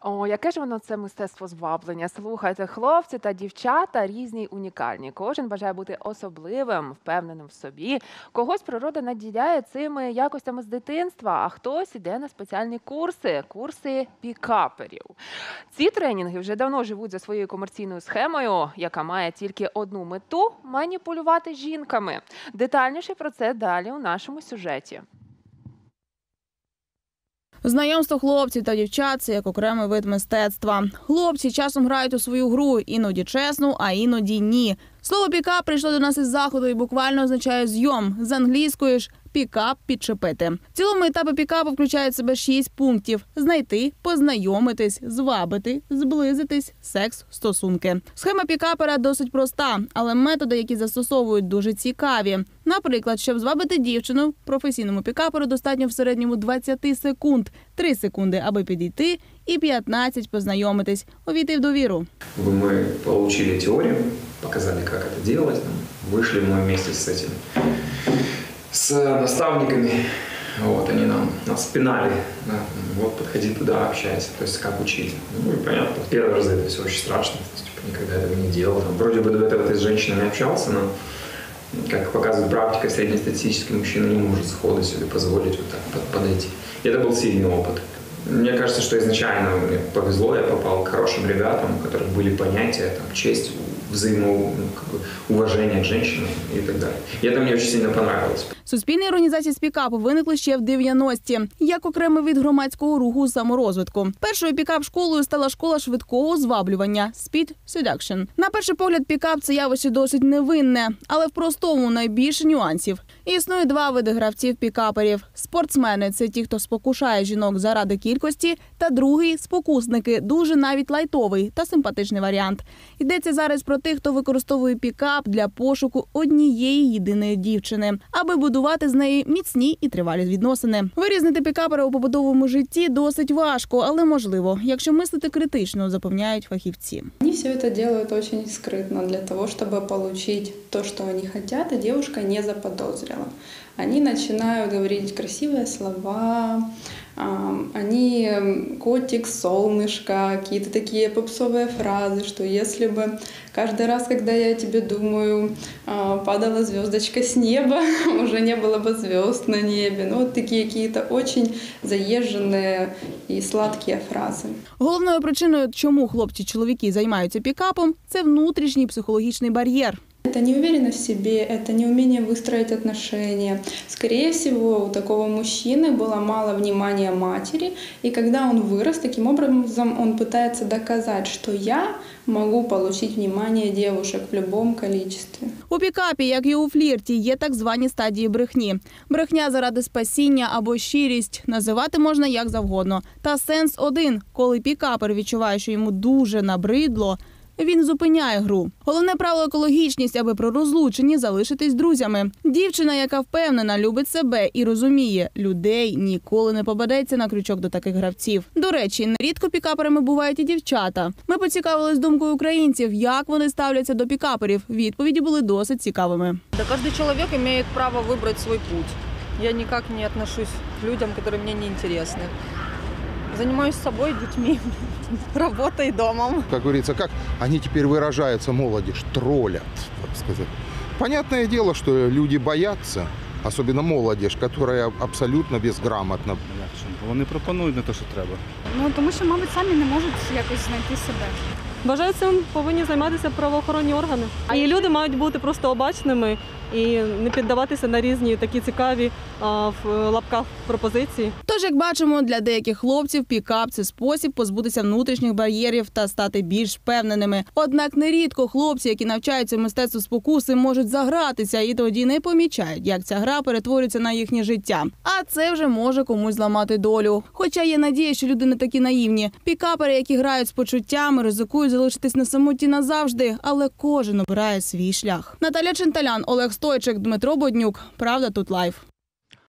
О, яке ж воно це мистецтво зваблення? Слухайте, хлопці та дівчата різні й унікальні. Кожен бажає бути особливим, впевненим в собі. Когось природа наділяє цими якостями з дитинства, а хтось іде на спеціальні курси, курси пікаперів. Ці тренінги вже давно живуть за своєю комерційною схемою, яка має тільки одну мету маніпулювати жінками. Детальніше про це далі у нашому сюжеті. Знайомство хлопців та дівчат це як окремий вид мистецтва. Хлопці часом грають у свою гру, іноді чесну, а іноді ні. Слово пікап прийшло до нас із заходу і буквально означає зйом з англійської ж пікап підчепити. В цілому етапи пікапу включають в себе шість пунктів: знайти, познайомитись, звабити, зблизитись, секс, стосунки. Схема пікапера досить проста, але методи, які застосовують, дуже цікаві. Наприклад, щоб звабити дівчину, професійному пікаперу достатньо в середньому 20 секунд, 3 секунди, аби підійти, і 15 познайомитись, увійти в довіру. Мы получили теорию, показали, как это делать. Вышли мы вместе с этим, С наставниками. Вот, они нам, нас пинали. да, вот, подходи туда, общайся. То есть, как учили. Ну, и понятно, в первые разы это все очень страшно. То есть, типа, никогда этого не делал. Там, вроде бы до этого ты с женщинами общался, но, как показывает практика, среднестатистический мужчина не может сходу себе позволить вот так под- подойти. И это был сильный опыт. Мне кажется, что изначально мне повезло, я попал к хорошим ребятам, у которых были понятия, там, честь, взаимо, ну, к женщинам и так далее. И это мне очень сильно понравилось. Суспільні організації з пікапу виникли ще в 90-ті, як окремий від громадського руху саморозвитку. Першою пікап-школою стала школа швидкого зваблювання Speed Seduction. На перший погляд, пікап це явище досить невинне, але в простому найбільше нюансів. Існує два види гравців пікаперів: спортсмени це ті, хто спокушає жінок заради кількості, та другий спокусники, дуже навіть лайтовий та симпатичний варіант. Йдеться зараз про тих, хто використовує пікап для пошуку однієї єдиної дівчини, аби будувати з неї міцні і тривалі відносини. Вирізнити пікапера у побутовому житті досить важко, але можливо, якщо мислити критично, запевняють фахівці. Они все это делают очень скрытно для того, чтобы получить то, что они хотят, и девушка не заподозрила. Они начинают говорить красивые слова, ам, они м, котик, солнышко, какие-то такие попсовые фразы, что если бы каждый раз, когда я о тебе думаю, а, падала звездочка с неба, уже не было бы звезд на небе. Ну, вот такие какие-то очень заезженные и сладкие фразы. Головною причиною, чому хлопці-чоловіки займаються пікапом, це внутрішній психологічний бар'єр. Это неуверенность в себе, это неумение выстроить отношения. Скорее всего, у такого мужчины было мало внимания матери, и когда он вырос, таким образом он пытается доказать, что я могу получить внимание девушек в любом количестве. У пікапі, як і у флірті, є так звані стадії брехні. Брехня заради спасіння або щирість називати можна як завгодно. Та сенс один, коли пікапер відчуває, що йому дуже набридло. Він зупиняє гру. Головне правило екологічність, аби про розлучені залишитись друзями. Дівчина, яка впевнена, любить себе і розуміє, людей ніколи не попадеться на крючок до таких гравців. До речі, нерідко пікаперами бувають і дівчата. Ми поцікавились думкою українців, як вони ставляться до пікаперів. Відповіді були досить цікавими. Да каждый человек имеет право выбрать свой путь. Я никак не отношусь к людям, которые мне не интересны. Занимаюсь собой, детьми, работой, домом. как говорится, как они теперь выражаются, молодежь, троллят, так сказать. Понятное дело, что люди боятся, особенно молодежь, которая абсолютно безграмотна. Вони пропонують не те, що треба. Ну тому що, мабуть, самі не можуть якось знайти себе. Вважаю, цим повинні займатися правоохоронні органи. А і люди мають бути просто обачними і не піддаватися на різні такі цікаві а, в лапках пропозиції. Тож, як бачимо, для деяких хлопців пікап це спосіб позбутися внутрішніх бар'єрів та стати більш впевненими. Однак нерідко хлопці, які навчаються мистецтву спокуси, можуть загратися і тоді не помічають, як ця гра перетворюється на їхнє життя. А це вже може комусь зламати долю. Хоча є надія, що люди не такі наївні. Пікапери, які грають з почуттями, ризикують залишитись на самоті назавжди, але кожен обирає свій шлях. Наталя Ченталян, Олег Стойчик, Дмитро Боднюк. Правда тут Life.